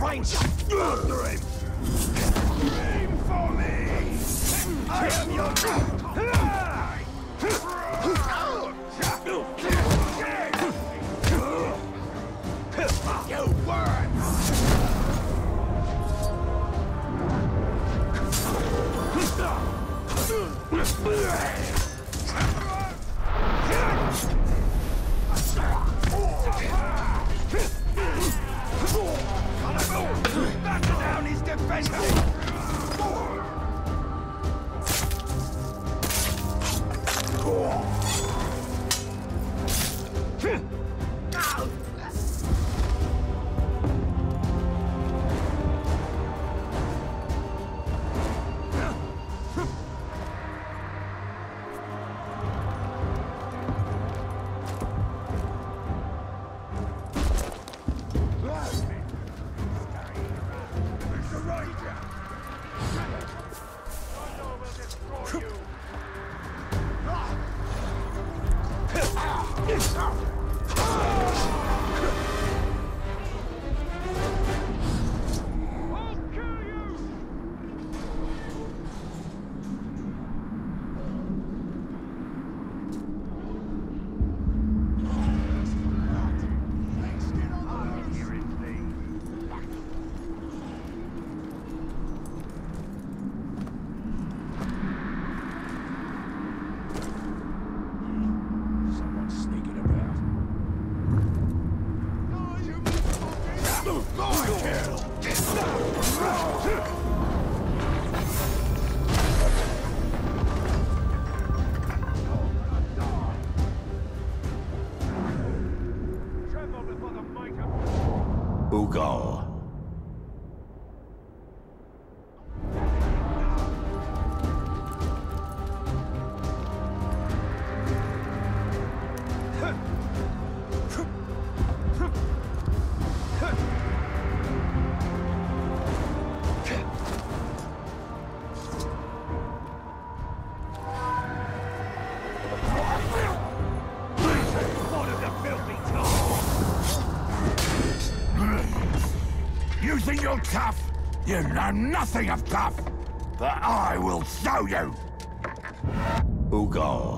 Range! tough? You know nothing of tough, but I will show you. Ugar.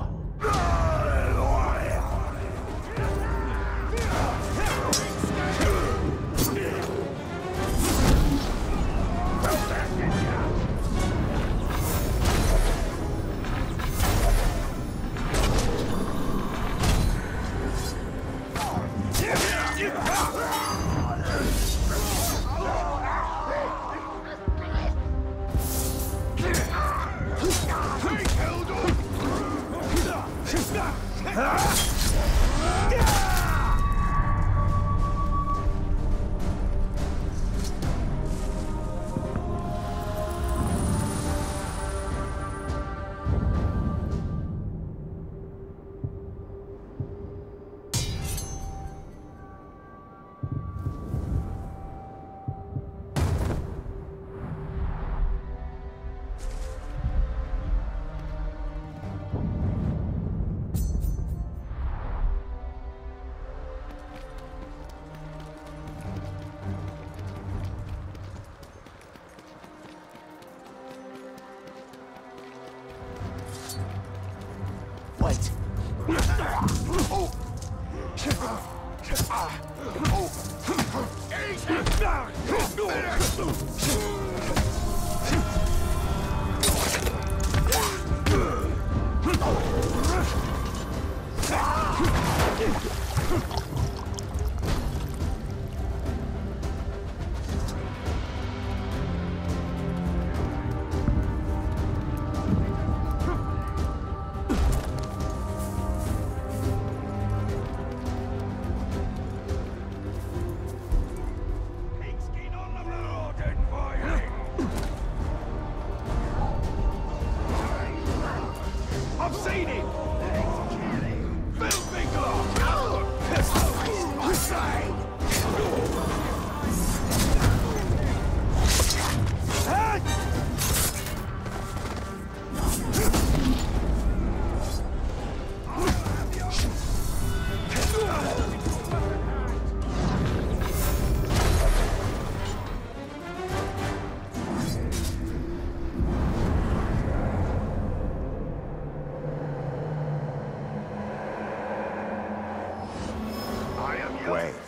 way.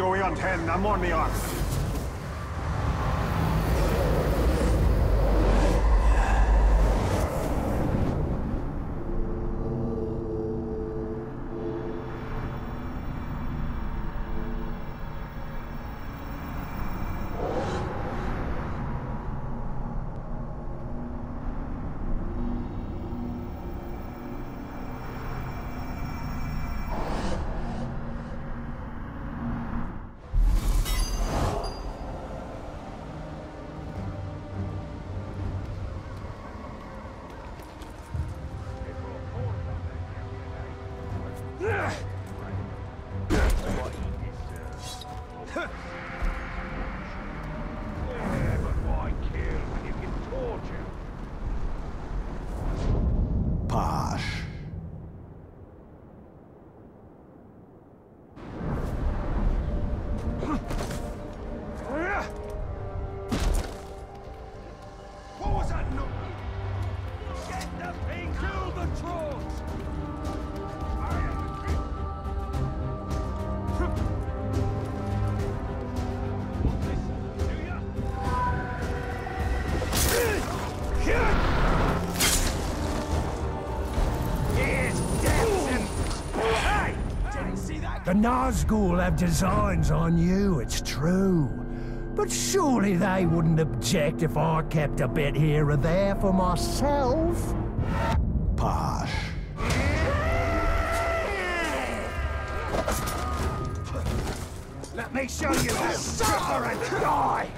going on, 10. I'm on the arc. Nazgul have designs on you, it's true. But surely they wouldn't object if I kept a bit here or there for myself. Posh. Let me show you how suffer and die!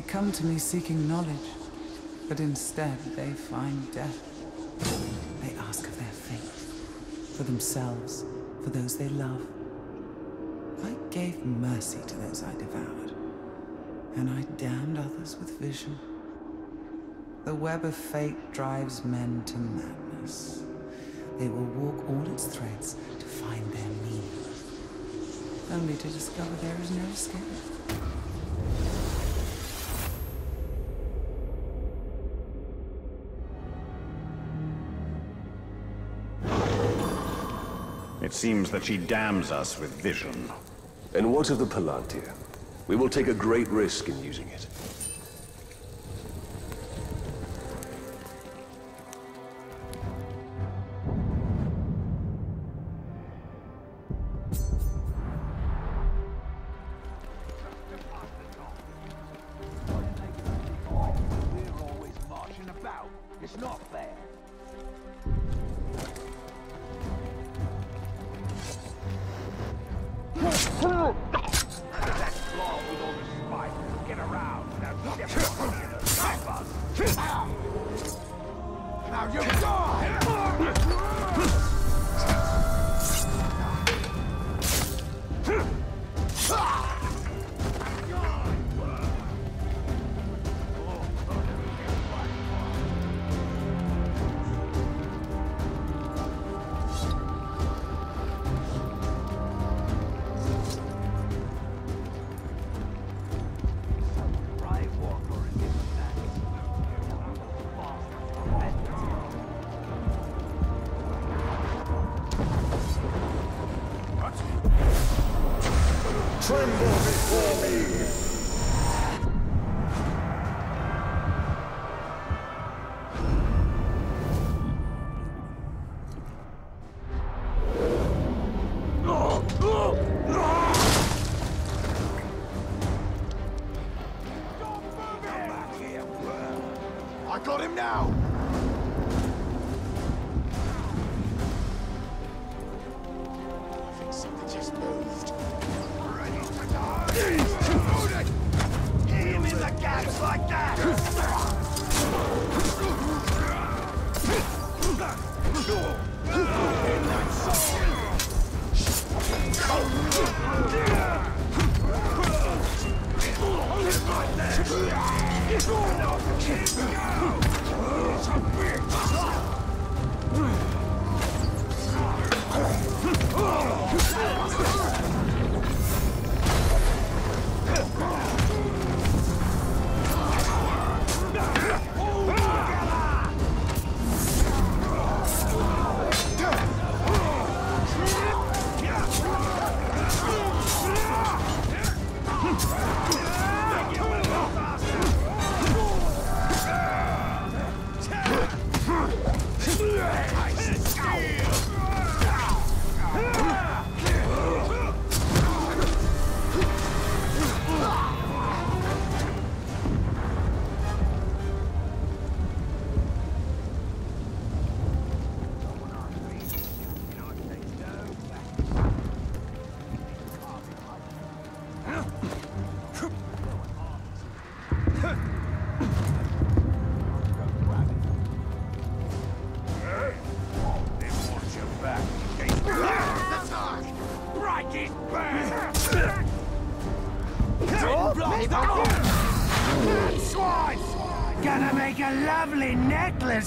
They come to me seeking knowledge, but instead they find death. They ask of their fate, for themselves, for those they love. I gave mercy to those I devoured, and I damned others with vision. The web of fate drives men to madness. They will walk all its threads to find their meaning, only to discover there is no escape. It seems that she damns us with vision. And what of the Palantir? We will take a great risk in using it.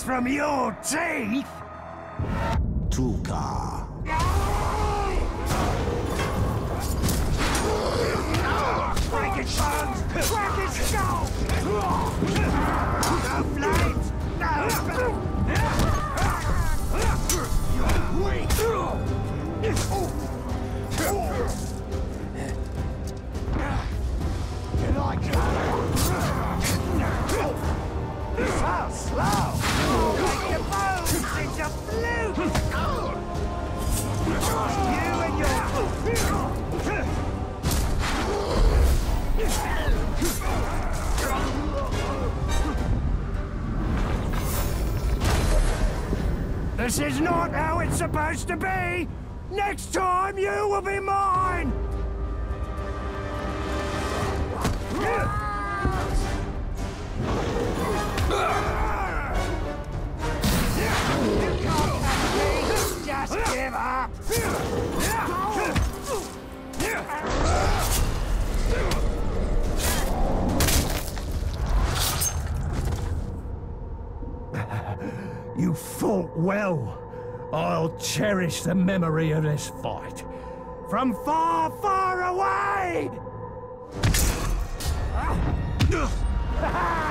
From your teeth! Tulka. Break its bones! Crack its skull! No! No You This is not how it's supposed to be! Next time you will be mine! Just give up! Well. I'll cherish the memory of this fight. From far, far away! Ah!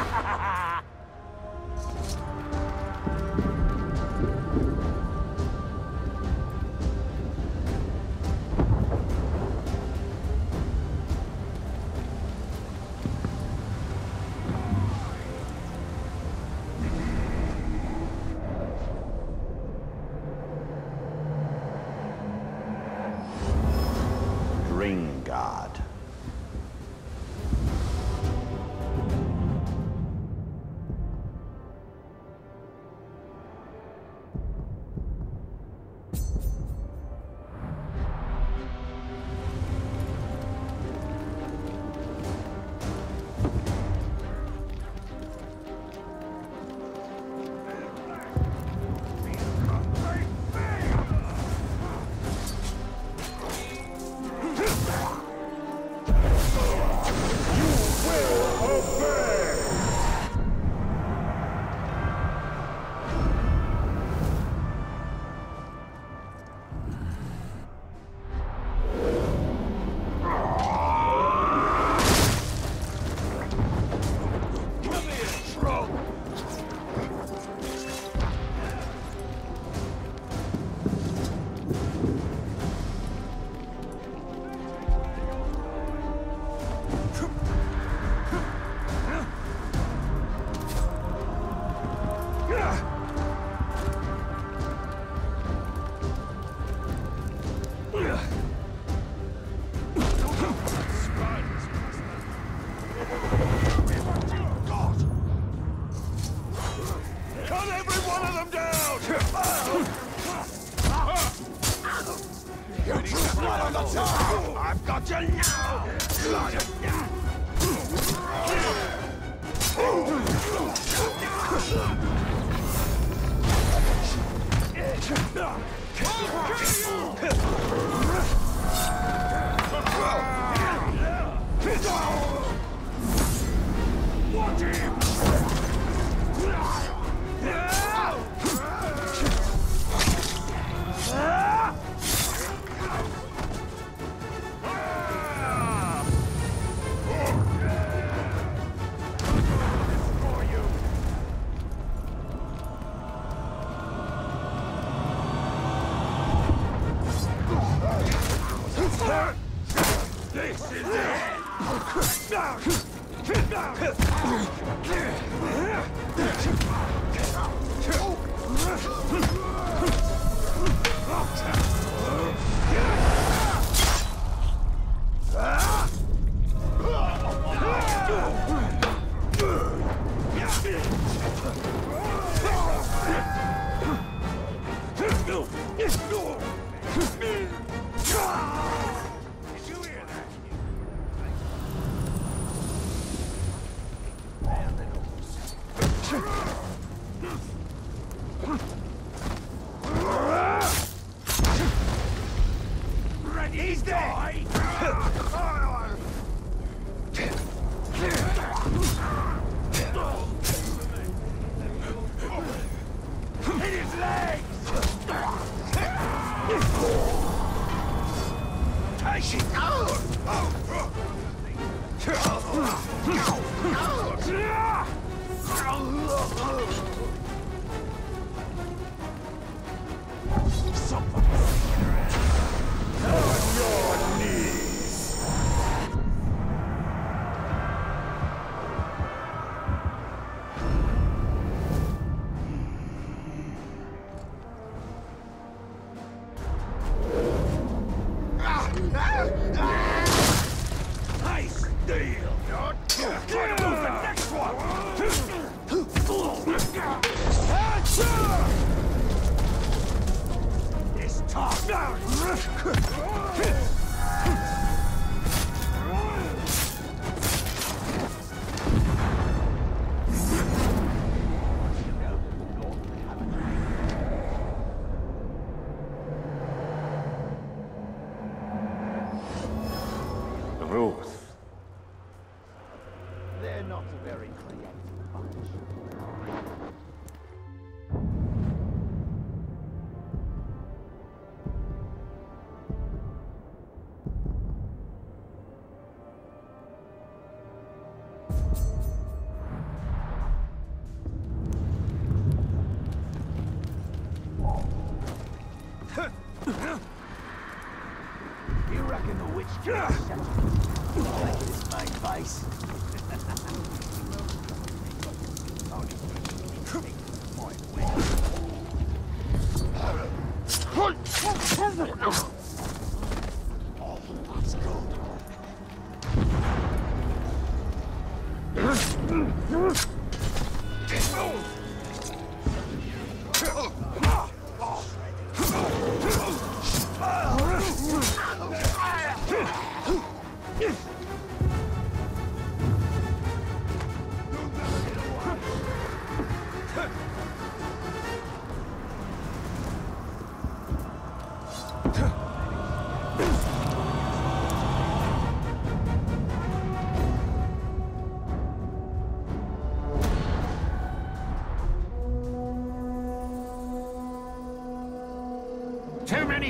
Try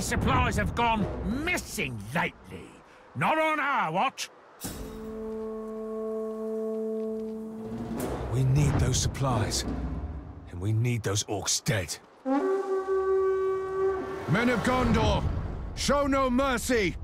supplies have gone missing lately. Not on our watch. We need those supplies. And we need those orcs dead. Men of Gondor, show no mercy!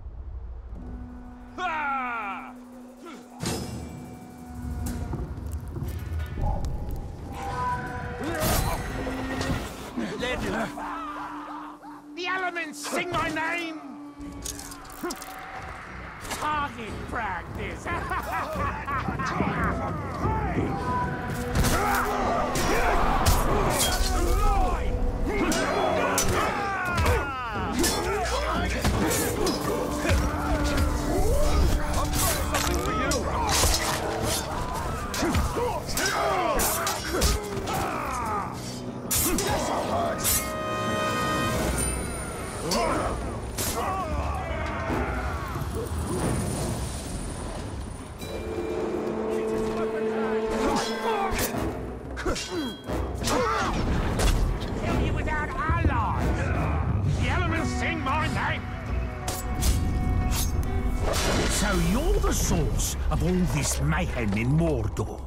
Of all this mayhem in Mordor.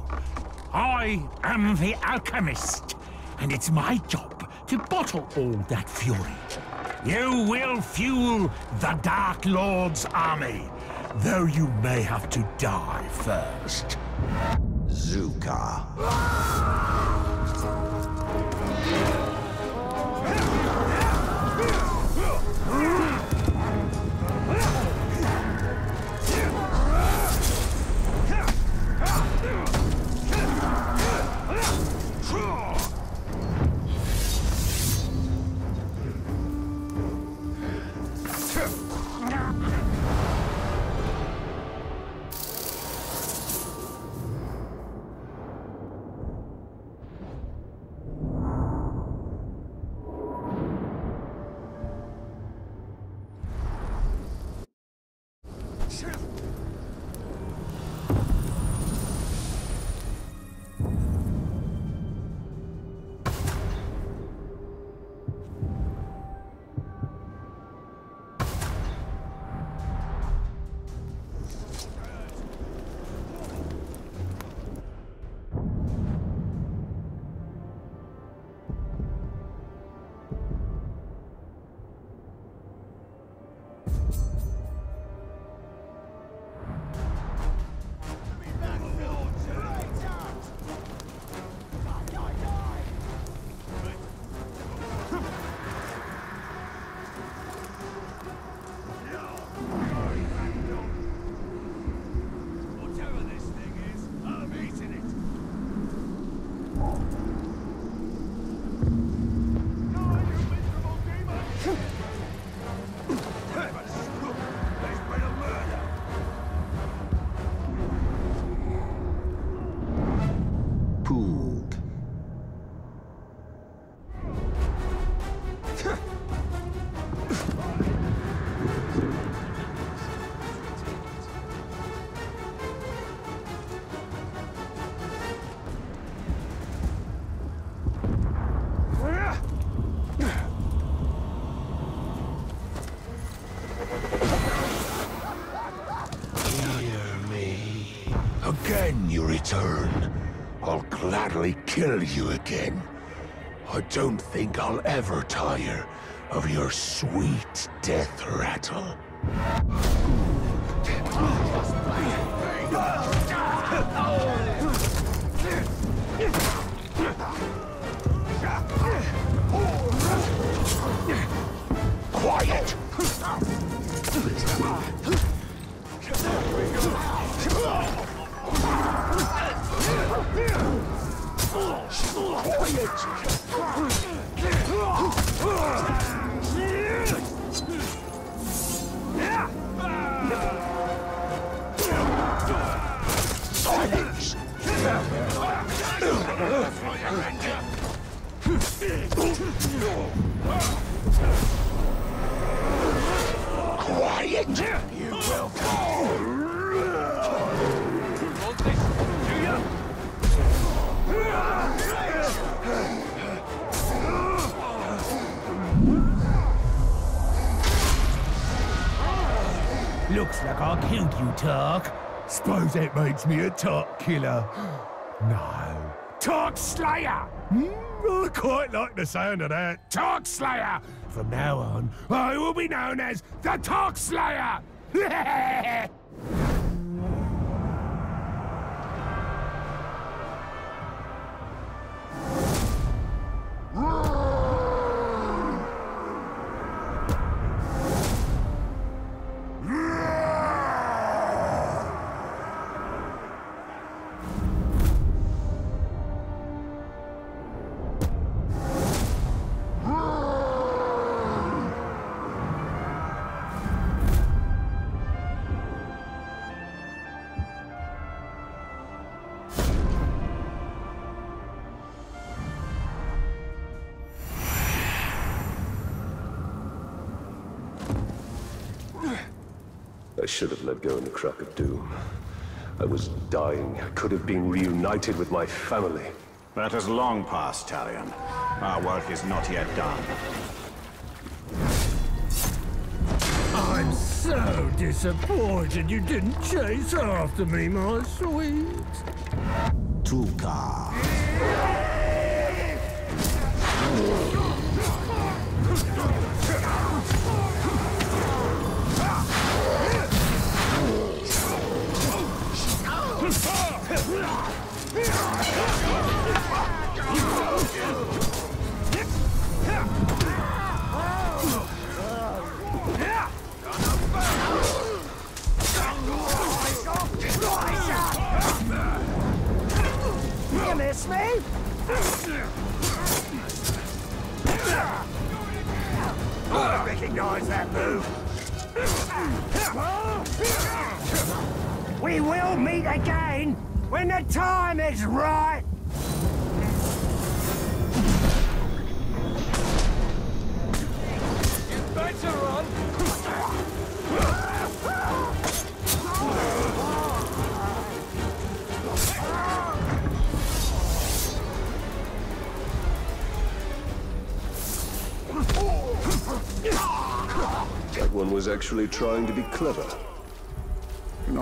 I am the alchemist, and it's my job to bottle all that fury. You will fuel the Dark Lord's army, though you may have to die first. Zuka. Kill you again. I don't think I'll ever tire of your sweet death rattle. Quiet! Quiet! I killed you, Tark. Suppose that makes me a Tark killer. No. Tark Slayer! Mm, I quite like the sound of that. Tark Slayer! From now on, I will be known as the Tark Slayer! I should have let go in the crack of doom. I was dying. I could have been reunited with my family. That has long passed, Talion. Our work is not yet done. I'm so disappointed you didn't chase after me, my sweet. Tuka. I recognize that move. We will meet again when the time is right. That one was actually trying to be clever.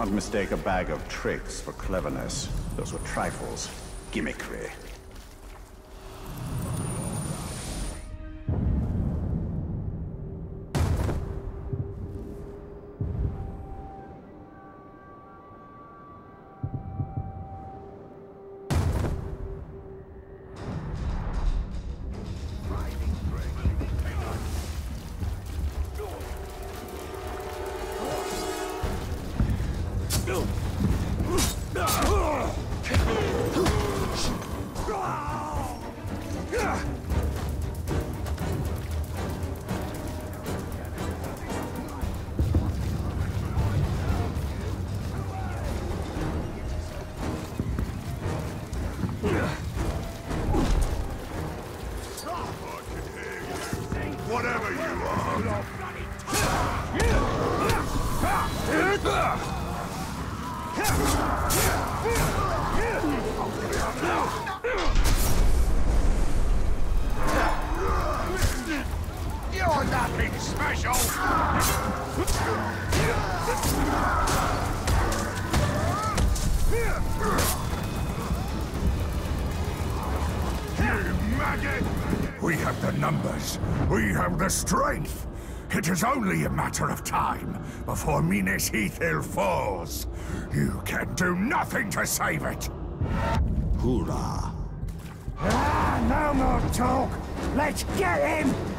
Not mistake a bag of tricks for cleverness. Those were trifles. Gimmickry. Matter of time before Minas Ithil falls. You can do nothing to save it. Hoorah. Ah, no more talk. Let's get him.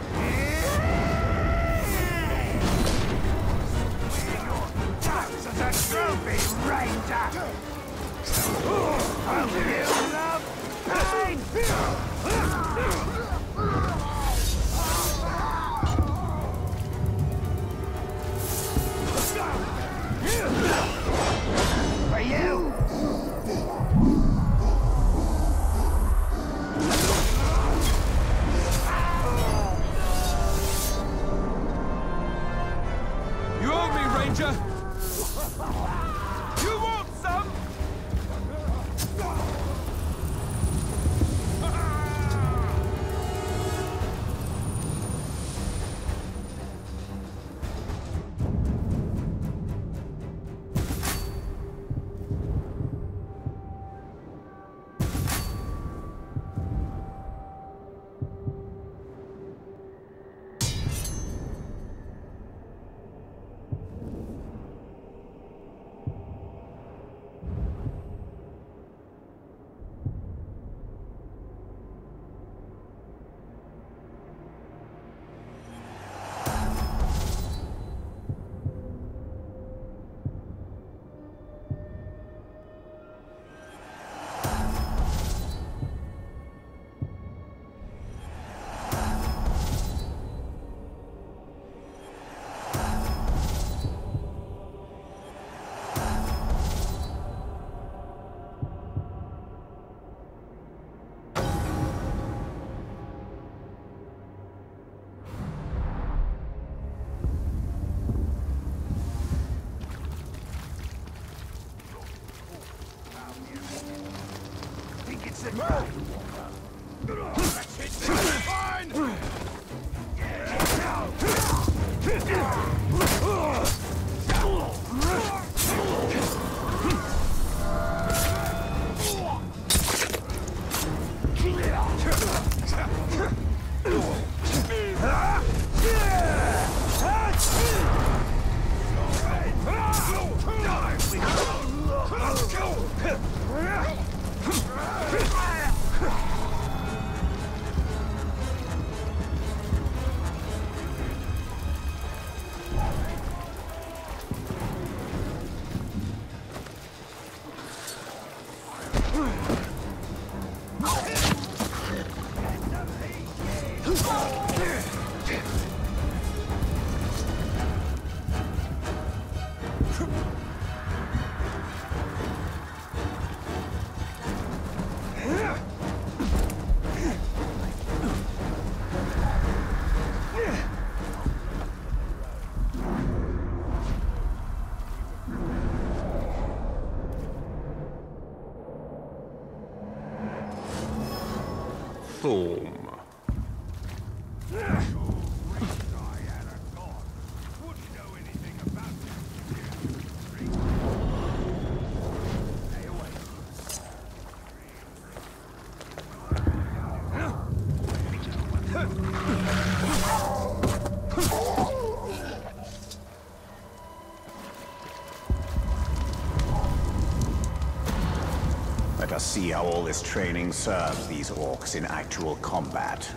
Let us see how all this training serves these orcs in actual combat.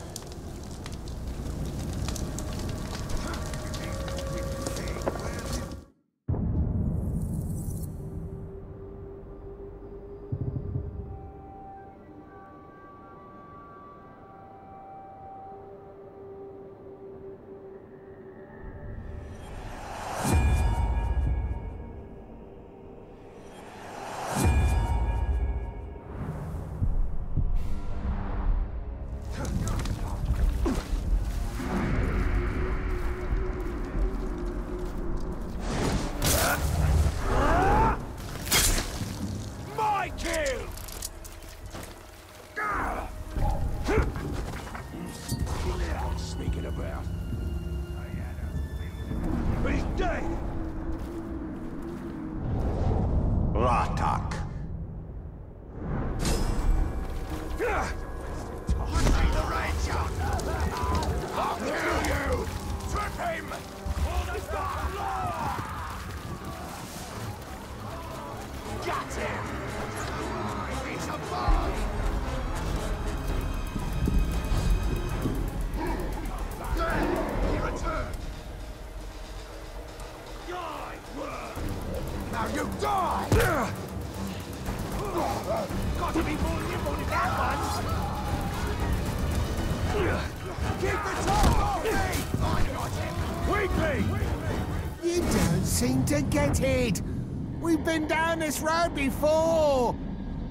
Down this road before.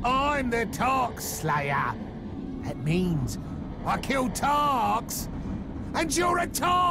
I'm the Tark Slayer. That means I kill Tarks. And you're a Tark.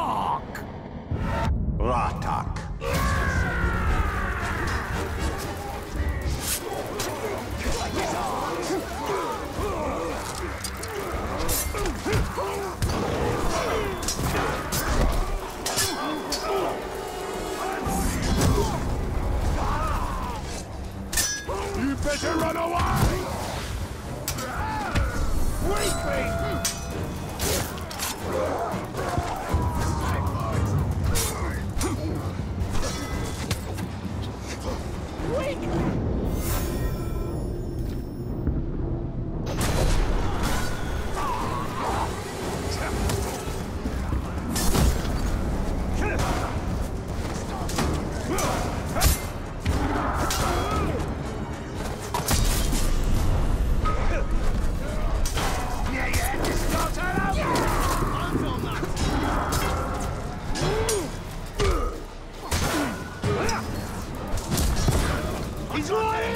He's right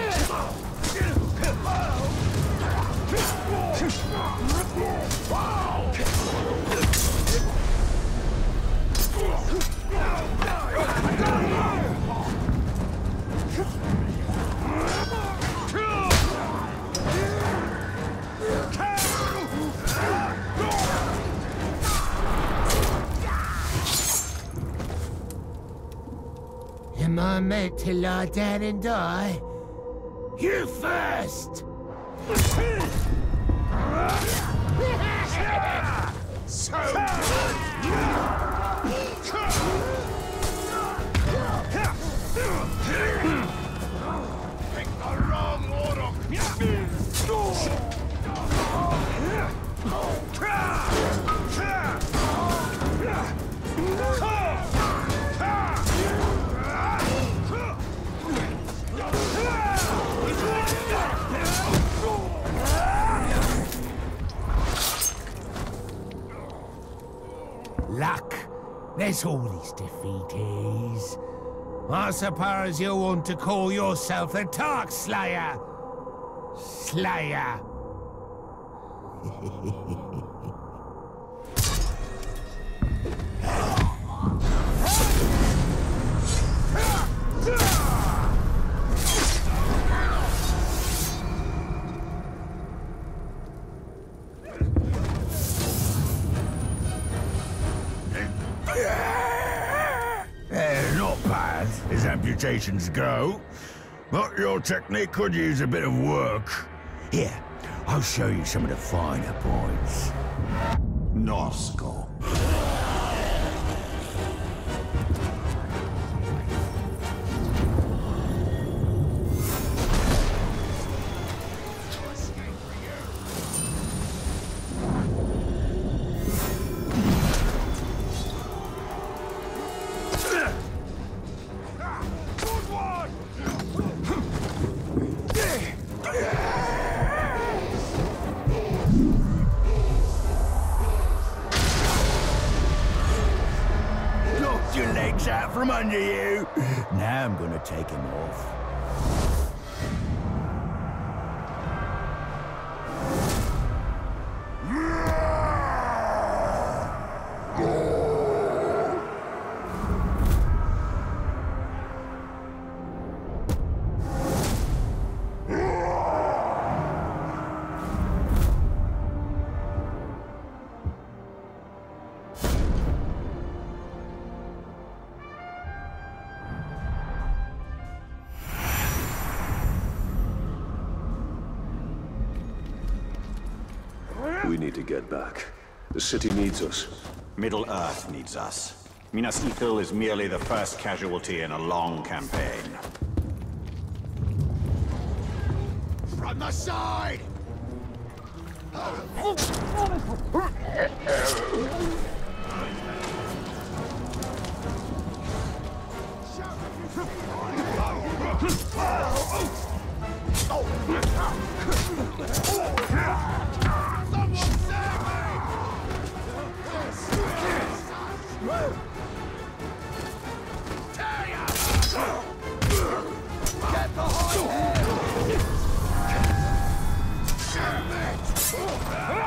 Am I meant to lie down and die? You first! So. That's all this defeat is. I suppose you want to call yourself the Tark Slayer. Slayer. go. But your technique could use a bit of work. Here, I'll show you some of the finer points. Norsko. We need to get back. The city needs us. Middle Earth needs us. Minas Ithil is merely the first casualty in a long campaign. From the side! Ah!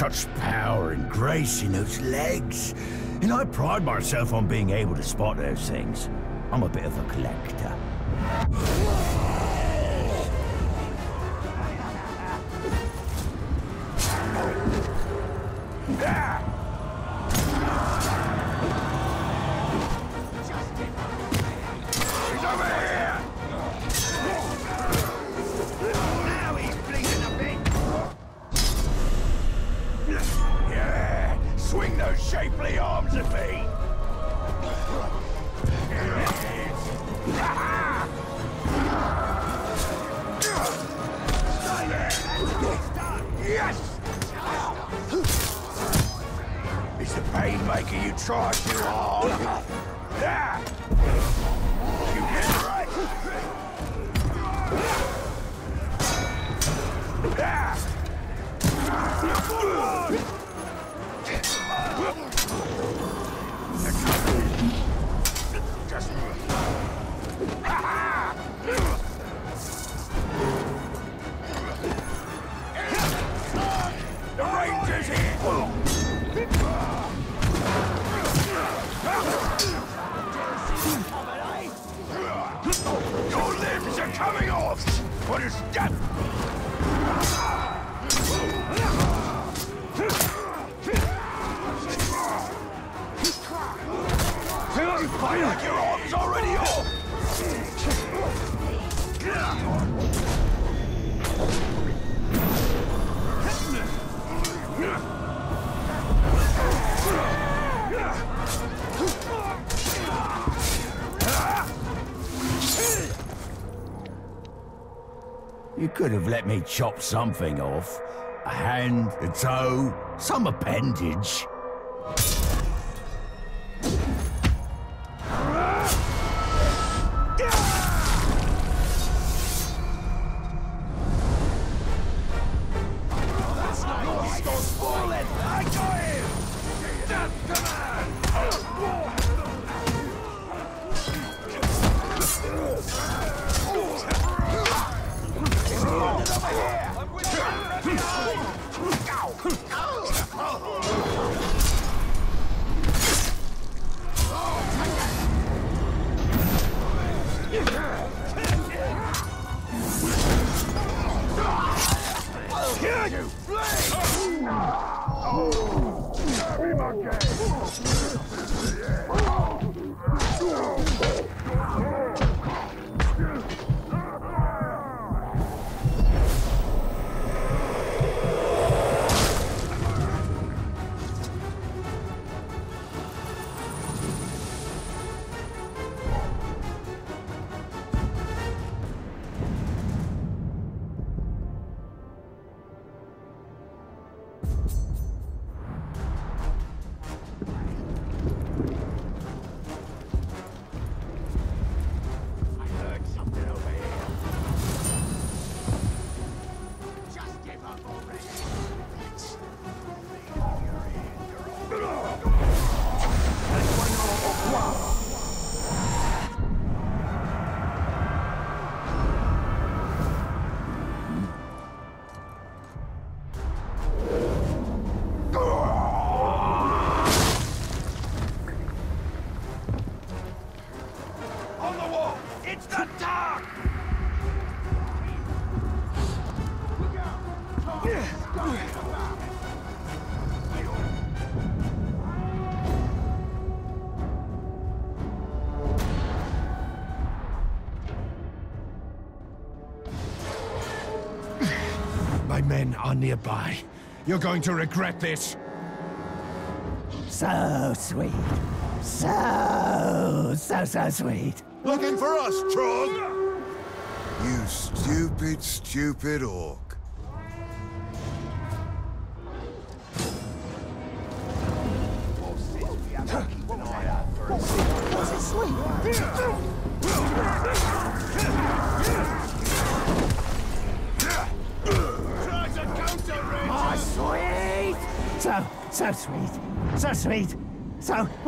such power and grace in those legs. And I pride myself on being able to spot those things. I'm a bit of a collector. me chop something off. A hand, a toe, some appendage. Are nearby. You're going to regret this. So sweet. So, so, so sweet. Looking for us, Trog? You stupid, stupid orc.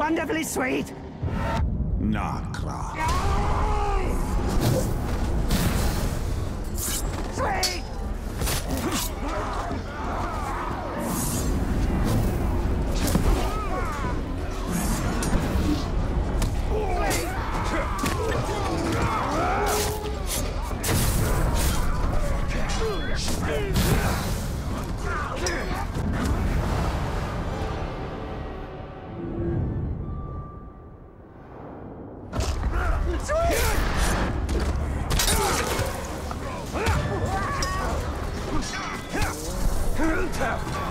Wonderfully sweet. Oh,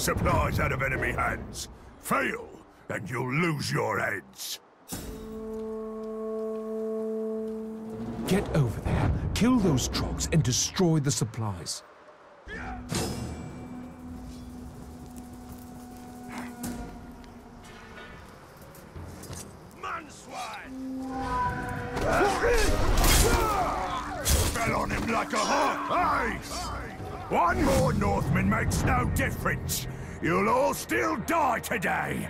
supplies out of enemy hands. Fail, and you'll lose your heads. Get over there, kill those trogs, and destroy the supplies. You'll still die today.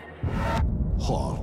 Hawk.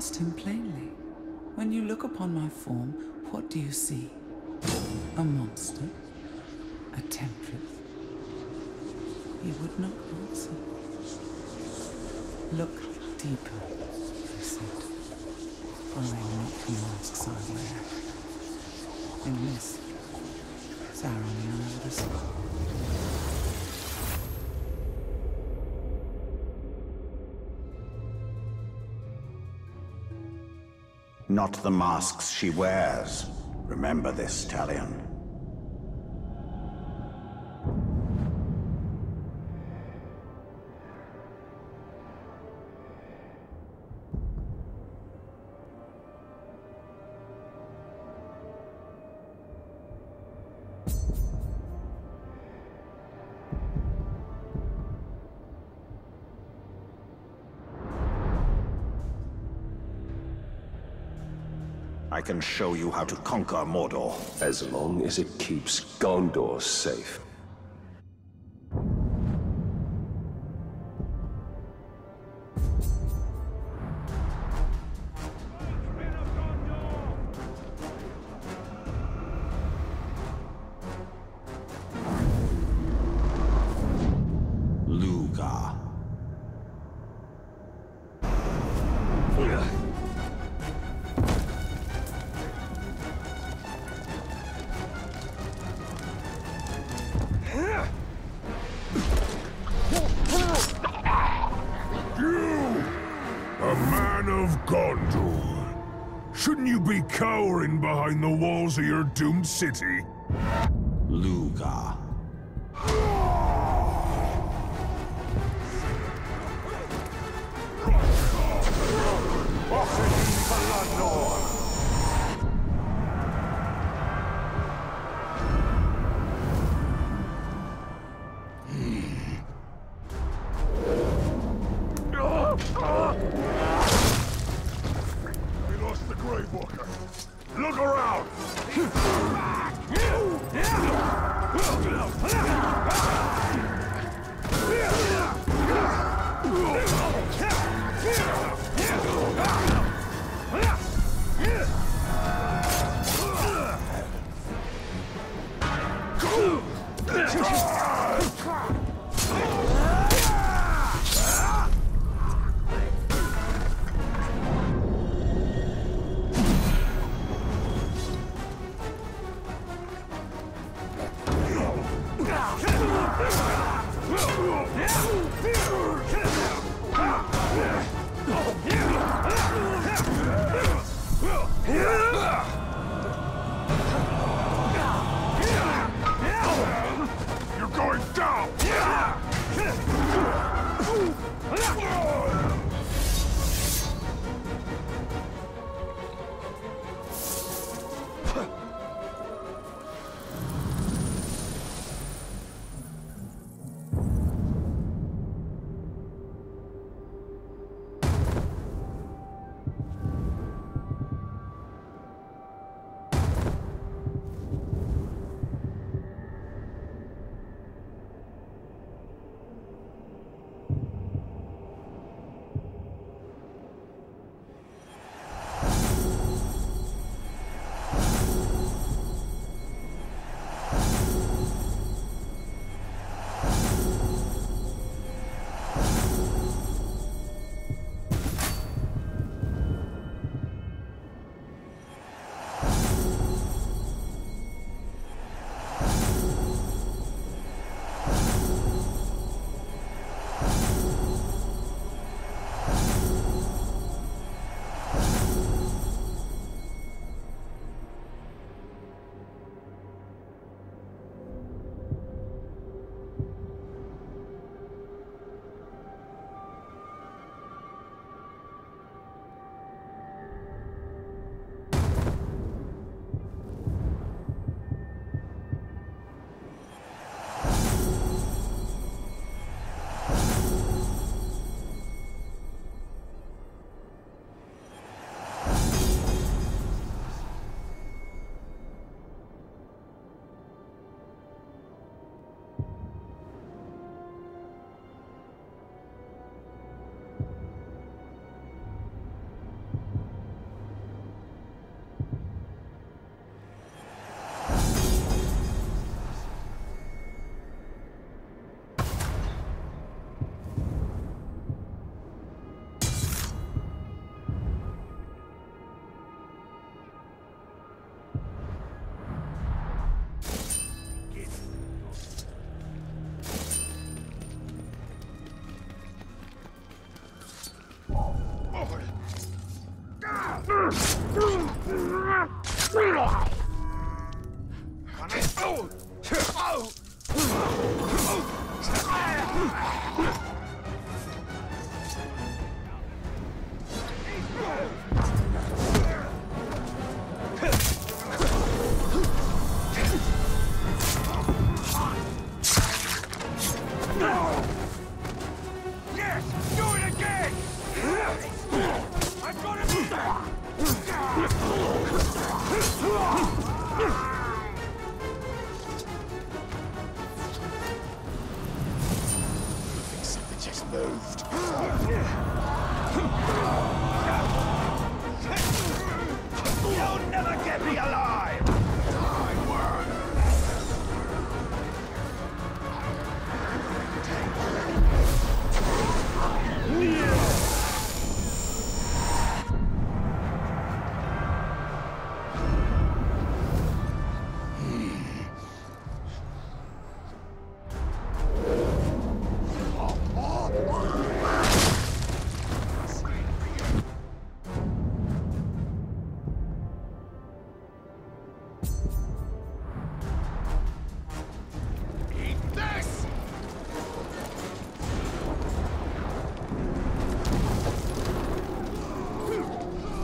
Asked him plainly, When you look upon my form, what do you see? A monster? A temptress? He would not answer. Look deeper, he said. I am not the masks I wear. In this, Sauron Iris. Not the masks she wears. Remember this, Talion. Can show you how to conquer Mordor. As long as it keeps Gondor safe. City?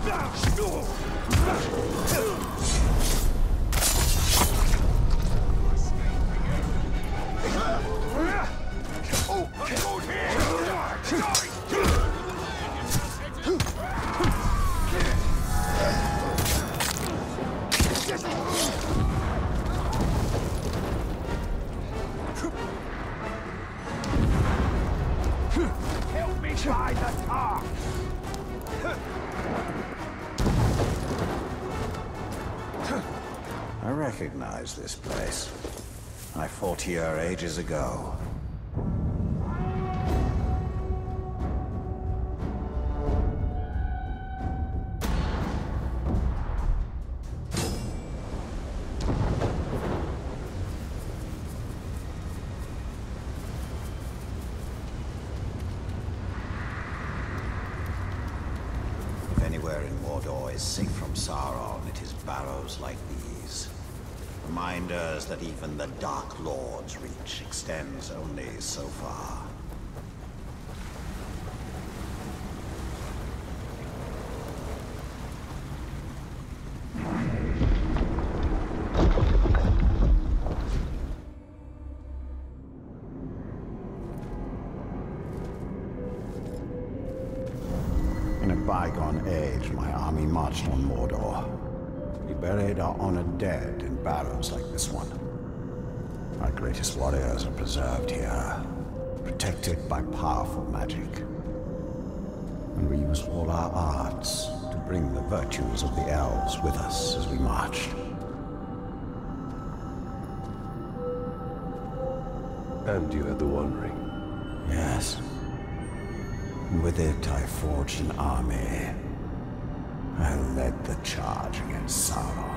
Marche here ages ago. So far. In a bygone age, my army marched on Mordor. We buried our honored dead in barrows like this one. Greatest warriors are preserved here, protected by powerful magic. And we used all our arts to bring the virtues of the elves with us as we marched. And you had the One Ring. Yes. And with it, I forged an army. I led the charge against Sauron.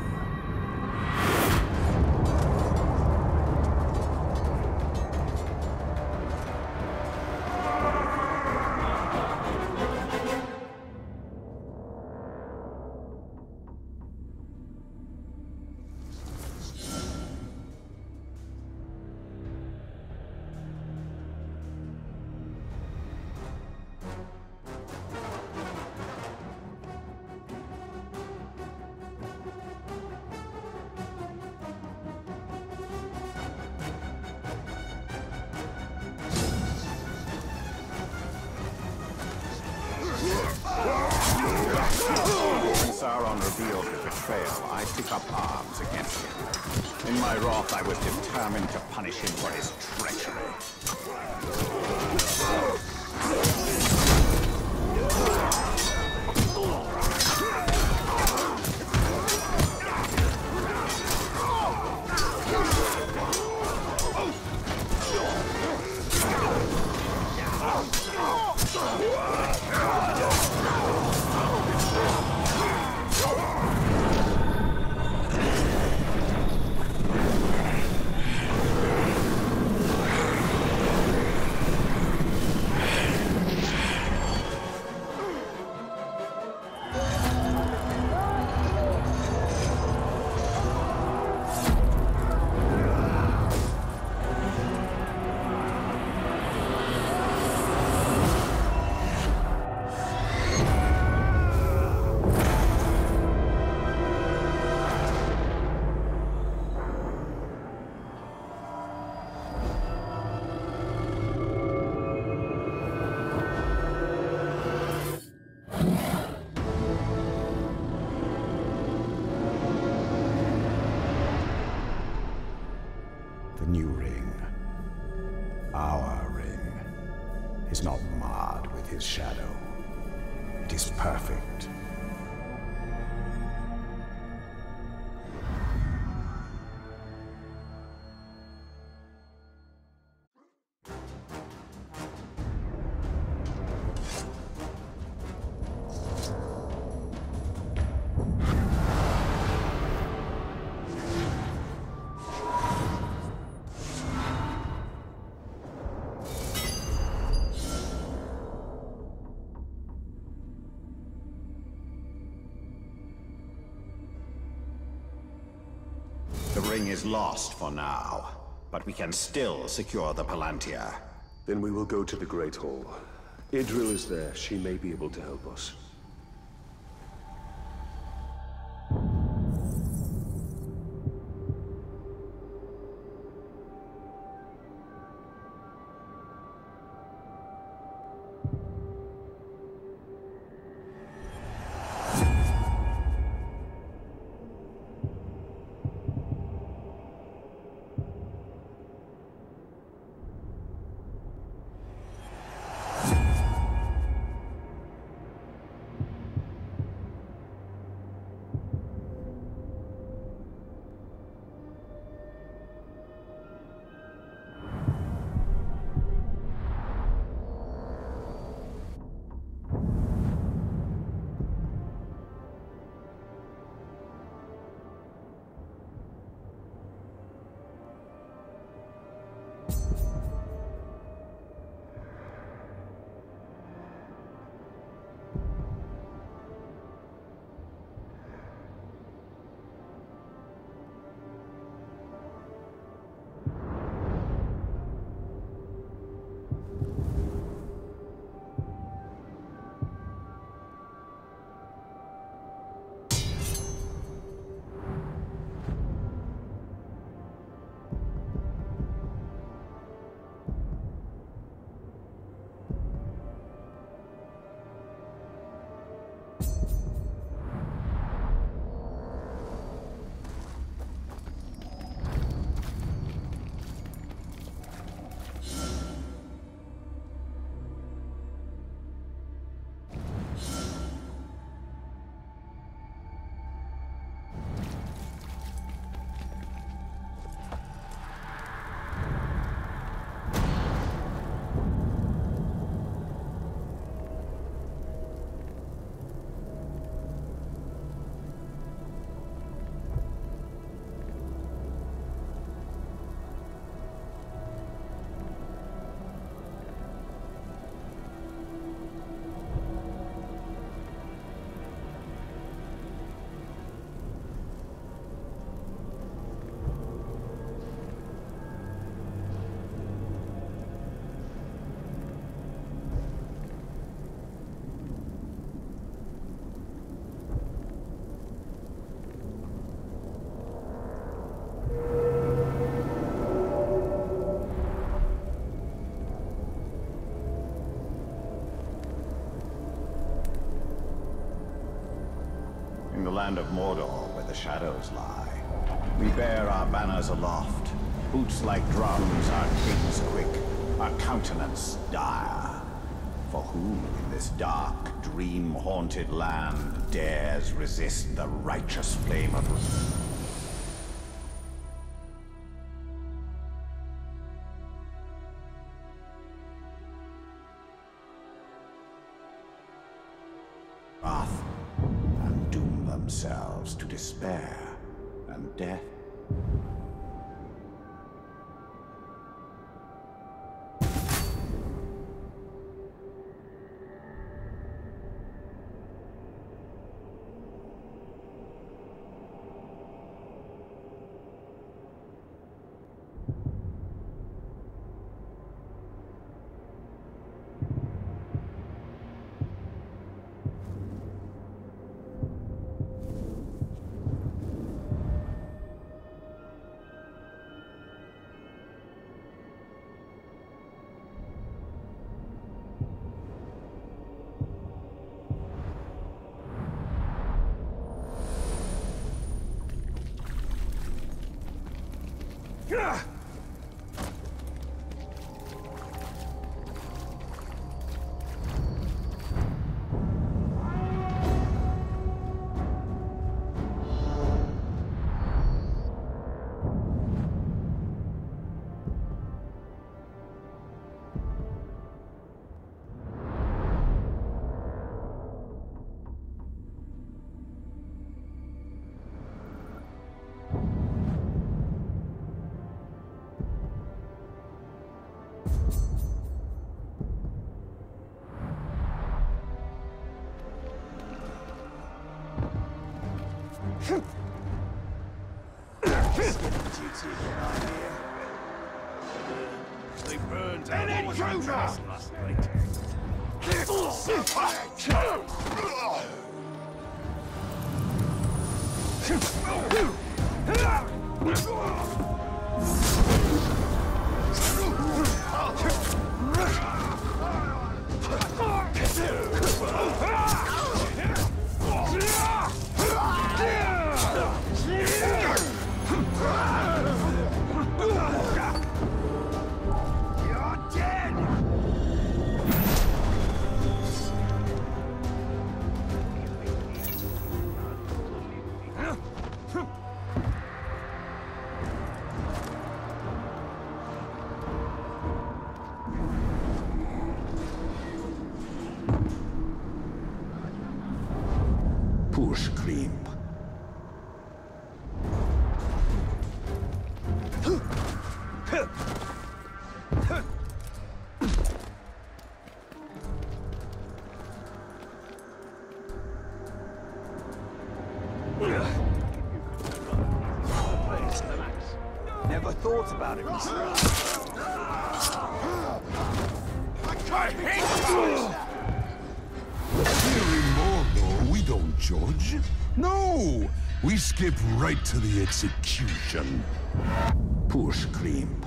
Is lost for now, but we can still secure the Palantir. Then we will go to the Great Hall. Idril is there. She may be able to help us. Land of Mordor, where the shadows lie, we bear our banners aloft. Boots like drums, our kings quick, our countenance dire. For who in this dark, dream-haunted land dares resist the righteous flame of... Gah! You're Here in Mordor, we don't judge. No, we skip right to the execution. Push creep.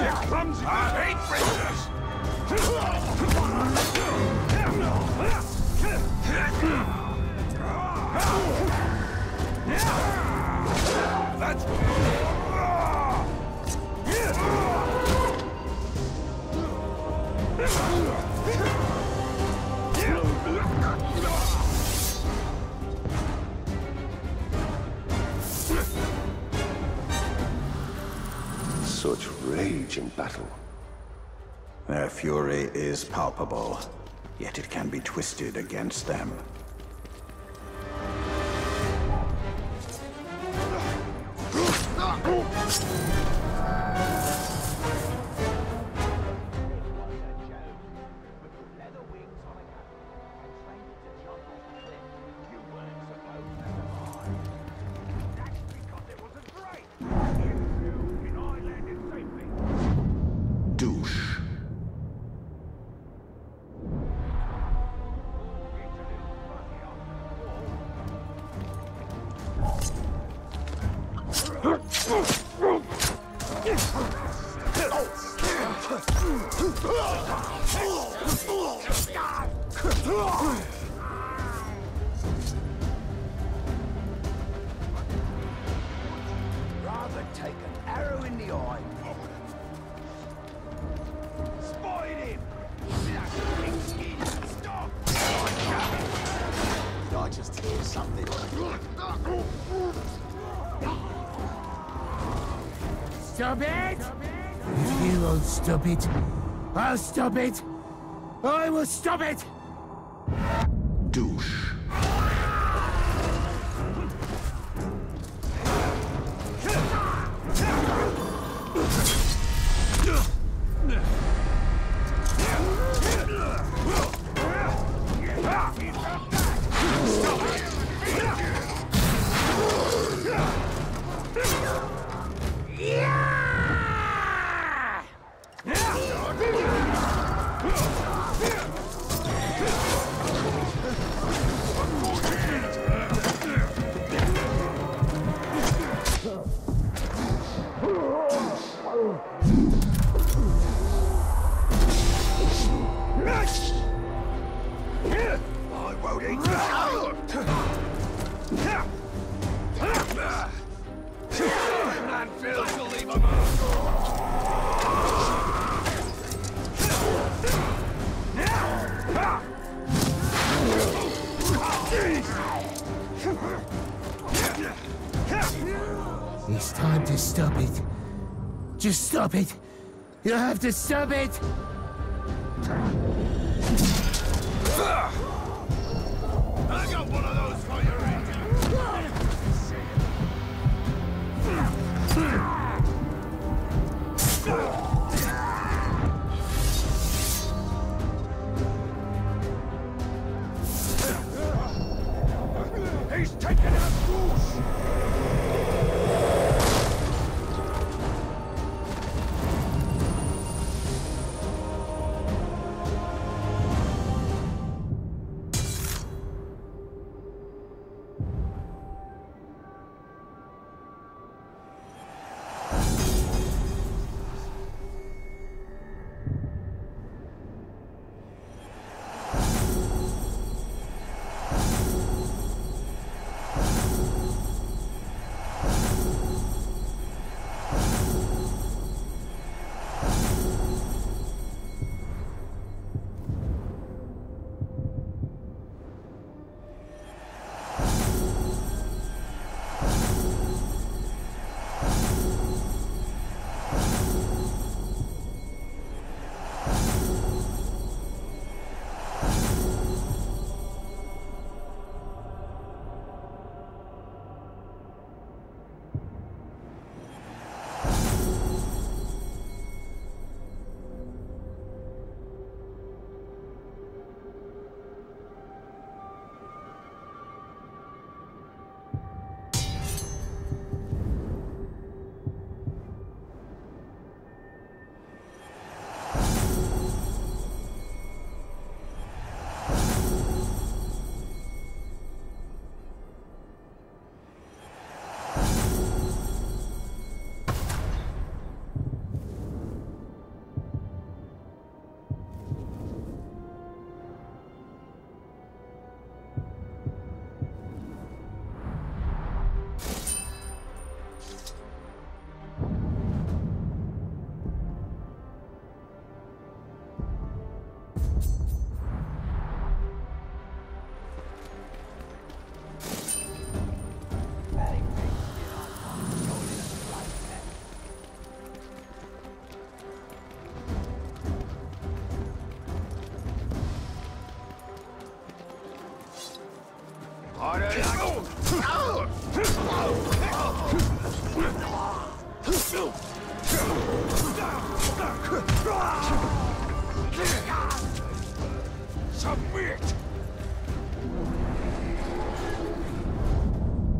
I hate bridges! Battle. Their fury is palpable, yet it can be twisted against them. I'll stop it! I will stop it! It's time to stop it. Just stop it. You have to stop it.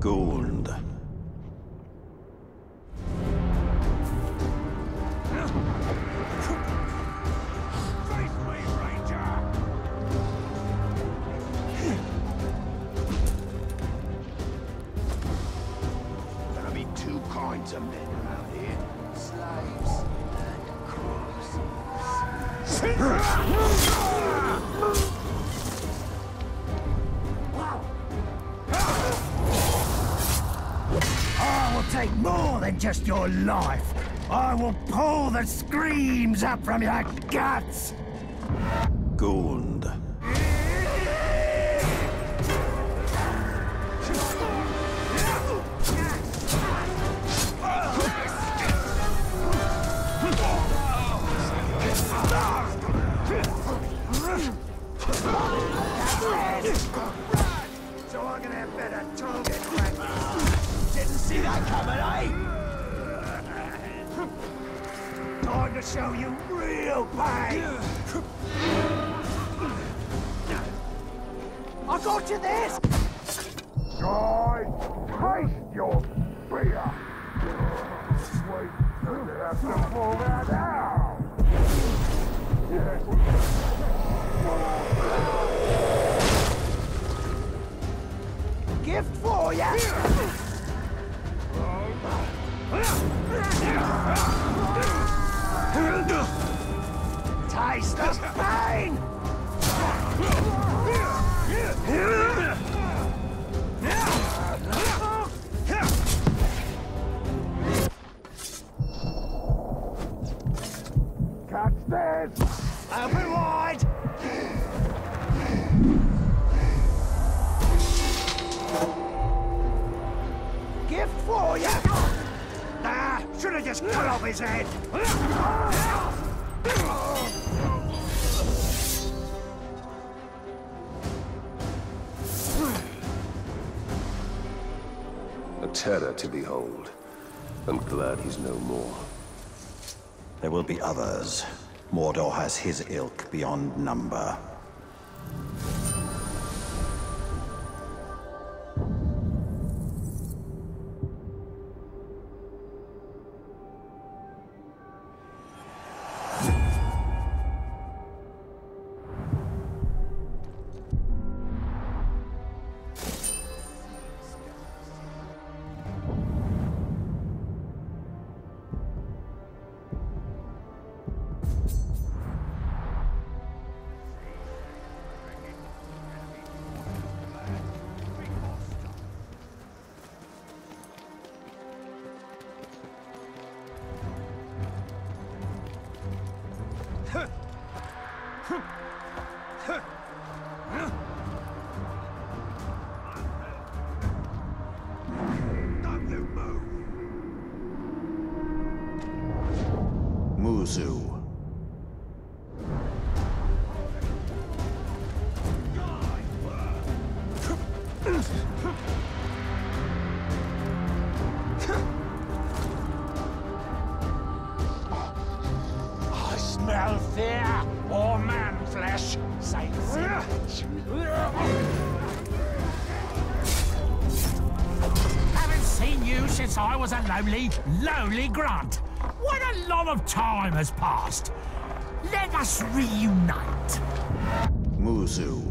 Gold. your life, I will pull the screams up from your guts! Ghoul behold. I'm glad he's no more. There will be others. Mordor has his ilk beyond number. Lonely, lonely grunt. What a lot of time has passed. Let us reunite. Muzu.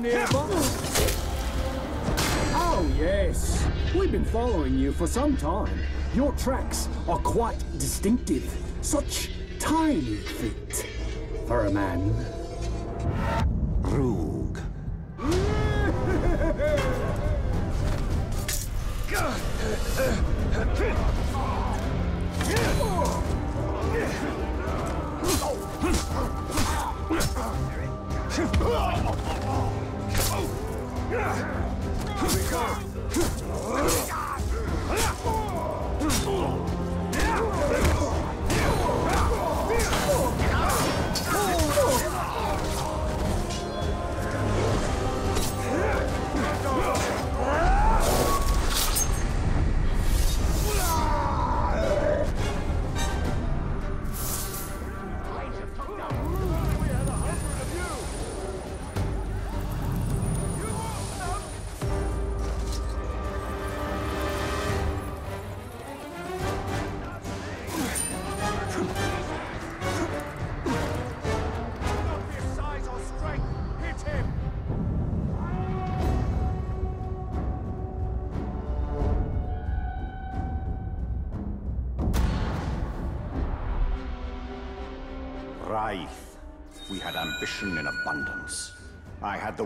Nearby. Oh, yes. We've been following you for some time. Your tracks are quite distinctive. Such tiny feet for a man.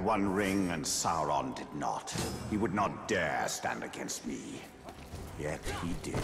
One Ring and Sauron did not. He would not dare stand against me. Yet he did.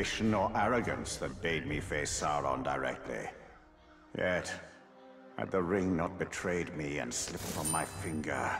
Ambition or arrogance that bade me face Sauron directly? Yet, had the ring not betrayed me and slipped from my finger,